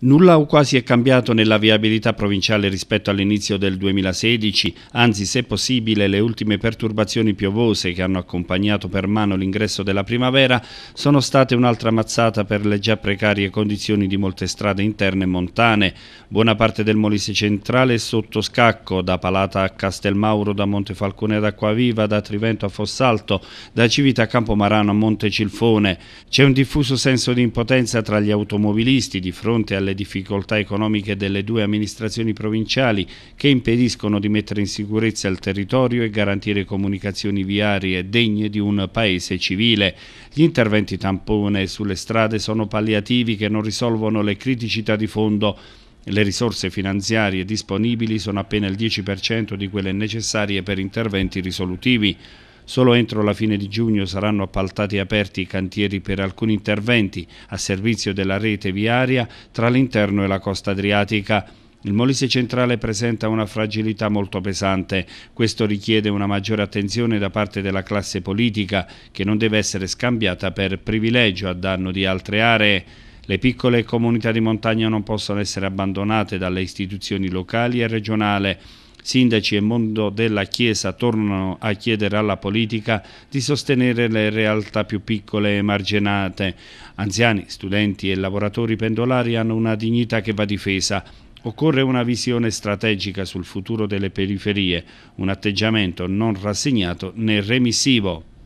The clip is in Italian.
Nulla o quasi è cambiato nella viabilità provinciale rispetto all'inizio del 2016, anzi se possibile le ultime perturbazioni piovose che hanno accompagnato per mano l'ingresso della primavera sono state un'altra mazzata per le già precarie condizioni di molte strade interne e montane. Buona parte del Molise centrale è sotto scacco, da Palata a Castelmauro, da Montefalcone ad Acquaviva, da Trivento a Fossalto, da Civita a Campomarano a Montecilfone. C'è un diffuso senso di impotenza tra gli automobilisti di fronte alle alle difficoltà economiche delle due amministrazioni provinciali che impediscono di mettere in sicurezza il territorio e garantire comunicazioni viarie degne di un paese civile. Gli interventi tampone sulle strade sono palliativi che non risolvono le criticità di fondo le risorse finanziarie disponibili sono appena il 10% di quelle necessarie per interventi risolutivi. Solo entro la fine di giugno saranno appaltati e aperti i cantieri per alcuni interventi a servizio della rete viaria tra l'interno e la costa adriatica. Il Molise centrale presenta una fragilità molto pesante. Questo richiede una maggiore attenzione da parte della classe politica, che non deve essere scambiata per privilegio a danno di altre aree. Le piccole comunità di montagna non possono essere abbandonate dalle istituzioni locali e regionali. Sindaci e mondo della Chiesa tornano a chiedere alla politica di sostenere le realtà più piccole e marginate. Anziani, studenti e lavoratori pendolari hanno una dignità che va difesa. Occorre una visione strategica sul futuro delle periferie, un atteggiamento non rassegnato né remissivo.